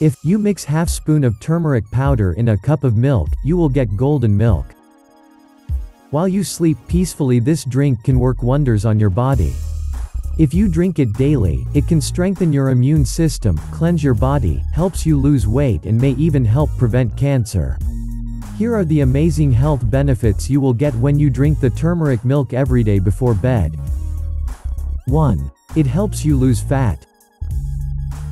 If you mix half spoon of turmeric powder in a cup of milk, you will get golden milk. While you sleep peacefully this drink can work wonders on your body. If you drink it daily, it can strengthen your immune system, cleanse your body, helps you lose weight and may even help prevent cancer. Here are the amazing health benefits you will get when you drink the turmeric milk every day before bed. 1. It helps you lose fat.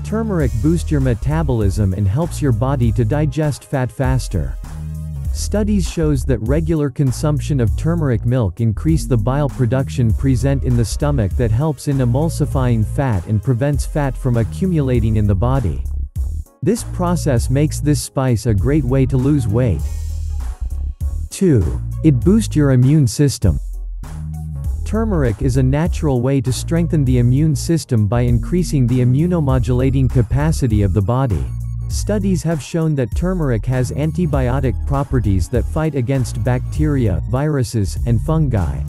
Turmeric boosts your metabolism and helps your body to digest fat faster. Studies shows that regular consumption of turmeric milk increase the bile production present in the stomach that helps in emulsifying fat and prevents fat from accumulating in the body. This process makes this spice a great way to lose weight. 2. It boosts your immune system. Turmeric is a natural way to strengthen the immune system by increasing the immunomodulating capacity of the body. Studies have shown that turmeric has antibiotic properties that fight against bacteria, viruses, and fungi.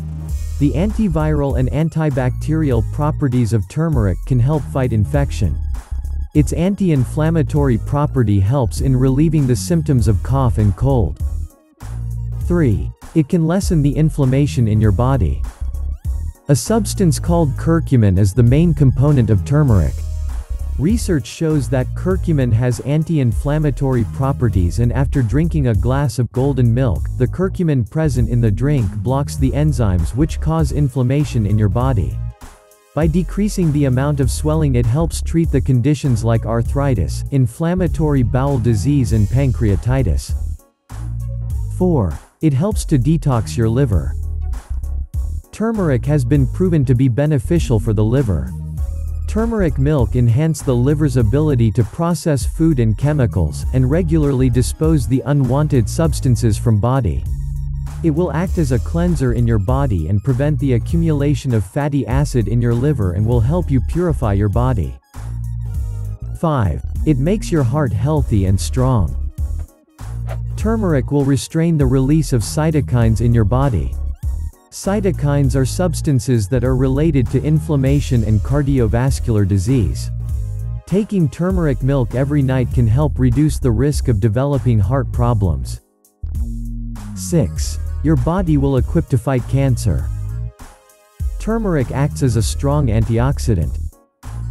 The antiviral and antibacterial properties of turmeric can help fight infection. Its anti-inflammatory property helps in relieving the symptoms of cough and cold. 3. It can lessen the inflammation in your body. A substance called curcumin is the main component of turmeric. Research shows that curcumin has anti-inflammatory properties and after drinking a glass of golden milk, the curcumin present in the drink blocks the enzymes which cause inflammation in your body. By decreasing the amount of swelling it helps treat the conditions like arthritis, inflammatory bowel disease and pancreatitis. 4. It helps to detox your liver. Turmeric has been proven to be beneficial for the liver. Turmeric milk enhance the liver's ability to process food and chemicals, and regularly dispose the unwanted substances from body. It will act as a cleanser in your body and prevent the accumulation of fatty acid in your liver and will help you purify your body. 5. It makes your heart healthy and strong. Turmeric will restrain the release of cytokines in your body. Cytokines are substances that are related to inflammation and cardiovascular disease. Taking turmeric milk every night can help reduce the risk of developing heart problems. 6. Your body will equip to fight cancer. Turmeric acts as a strong antioxidant.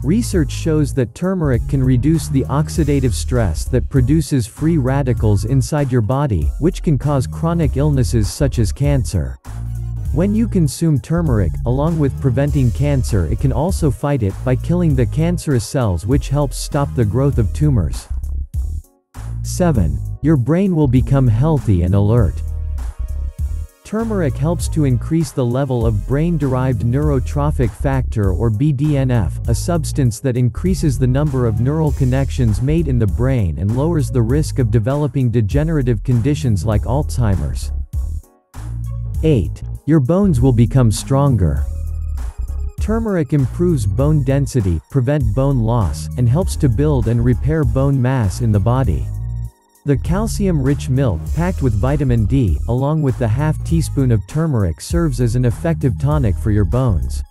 Research shows that turmeric can reduce the oxidative stress that produces free radicals inside your body, which can cause chronic illnesses such as cancer. When you consume turmeric, along with preventing cancer it can also fight it by killing the cancerous cells which helps stop the growth of tumors. 7. Your brain will become healthy and alert. Turmeric helps to increase the level of brain-derived neurotrophic factor or BDNF, a substance that increases the number of neural connections made in the brain and lowers the risk of developing degenerative conditions like Alzheimer's. 8. Your bones will become stronger. Turmeric improves bone density, prevent bone loss, and helps to build and repair bone mass in the body. The calcium-rich milk, packed with vitamin D, along with the half teaspoon of turmeric serves as an effective tonic for your bones.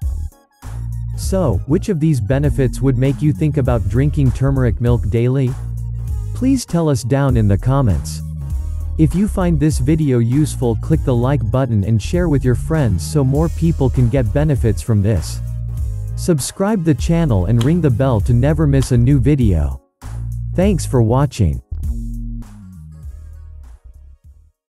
So, which of these benefits would make you think about drinking turmeric milk daily? Please tell us down in the comments. If you find this video useful click the like button and share with your friends so more people can get benefits from this. Subscribe the channel and ring the bell to never miss a new video. Thanks for watching.